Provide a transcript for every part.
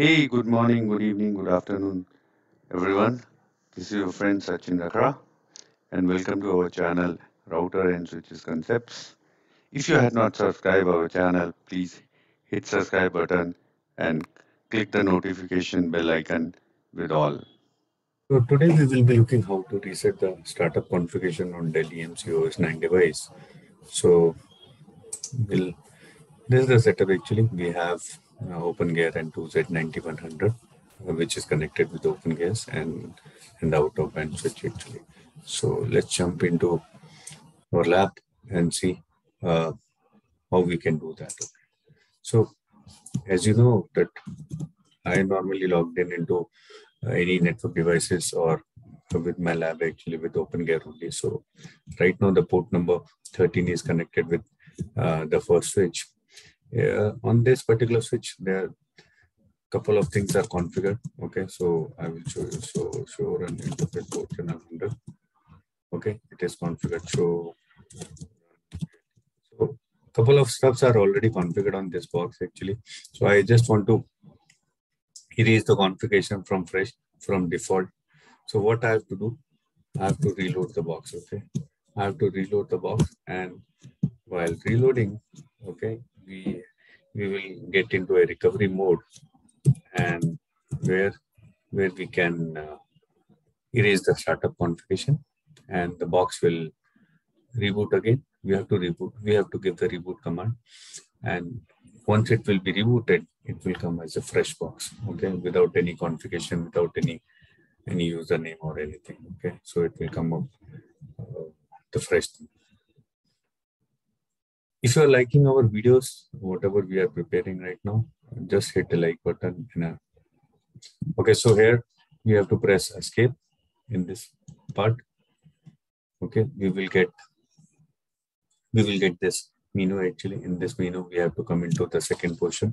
Hey, good morning, good evening, good afternoon, everyone. This is your friend Sachin Rakra, and welcome to our channel Router and Switches Concepts. If you had not subscribed our channel, please hit subscribe button and click the notification bell icon with all. So today we will be looking how to reset the startup configuration on Dell EMC OS 9 device. So we'll, this is the setup actually. We have uh, OpenGear and 2Z9100 uh, which is connected with OpenGears and, and the out of band switch actually. So let's jump into our lab and see uh, how we can do that. So as you know that I normally logged in into uh, any network devices or with my lab actually with OpenGear only. So right now the port number 13 is connected with uh, the first switch. Uh, on this particular switch, there are a couple of things are configured. Okay, so I will show you. So show run interface port channel 100. Okay, it is configured. So, so couple of stuffs are already configured on this box actually. So I just want to erase the configuration from fresh from default. So what I have to do, I have to reload the box. Okay, I have to reload the box, and while reloading, okay, we we will get into a recovery mode, and where where we can uh, erase the startup configuration, and the box will reboot again. We have to reboot. We have to give the reboot command, and once it will be rebooted, it will come as a fresh box, okay, without any configuration, without any any username or anything, okay. So it will come up uh, the fresh thing. If you are liking our videos, whatever we are preparing right now, just hit the like button. Uh, okay, so here we have to press escape in this part. Okay, we will get we will get this menu actually. In this menu, we have to come into the second portion,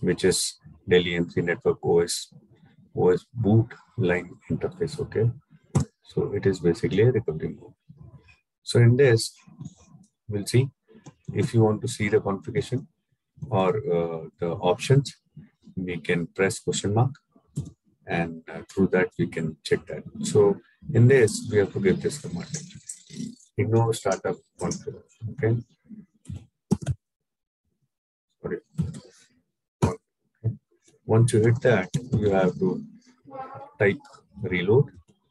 which is Dell EMC Network OS OS boot line interface. Okay, so it is basically a recovery mode. So in this, we'll see if you want to see the configuration or uh, the options, we can press question mark and uh, through that we can check that. So in this, we have to give this command. Ignore startup config, Okay. Sorry. Once you hit that, you have to type reload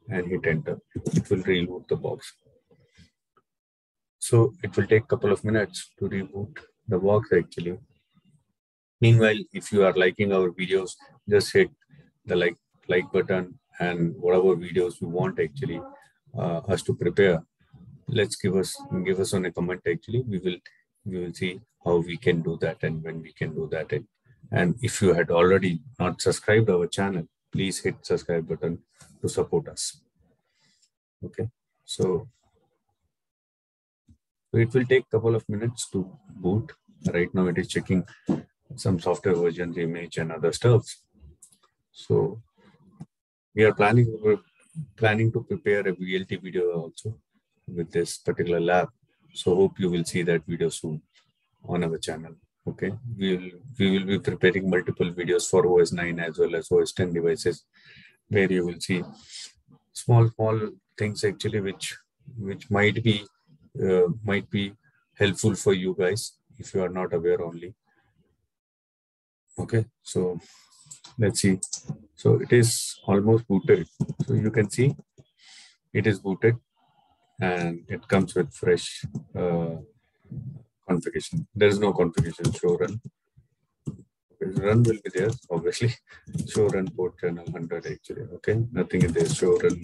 and hit enter. It will reload the box. So it will take a couple of minutes to reboot the box actually. Meanwhile, if you are liking our videos, just hit the like like button and whatever videos you want actually uh, us to prepare. Let's give us give us on a comment actually. We will we will see how we can do that and when we can do that. And if you had already not subscribed our channel, please hit subscribe button to support us. Okay, so so it will take a couple of minutes to boot. Right now it is checking some software versions, image and other stuff. So we are planning planning to prepare a VLT video also with this particular lab. So hope you will see that video soon on our channel. Okay, we will we will be preparing multiple videos for OS 9 as well as OS 10 devices, where you will see small small things actually which which might be uh, might be helpful for you guys if you are not aware only. Okay, so let's see. So it is almost booted. So you can see it is booted and it comes with fresh uh, configuration. There is no configuration show run. Run will be there, obviously. Show run port channel 100 actually. Okay, nothing in there. Show run.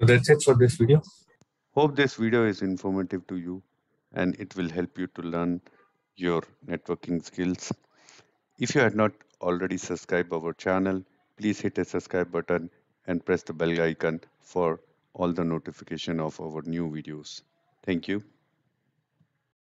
So that's it for this video. Hope this video is informative to you and it will help you to learn your networking skills. If you had not already subscribed our channel, please hit the subscribe button and press the bell icon for all the notification of our new videos. Thank you.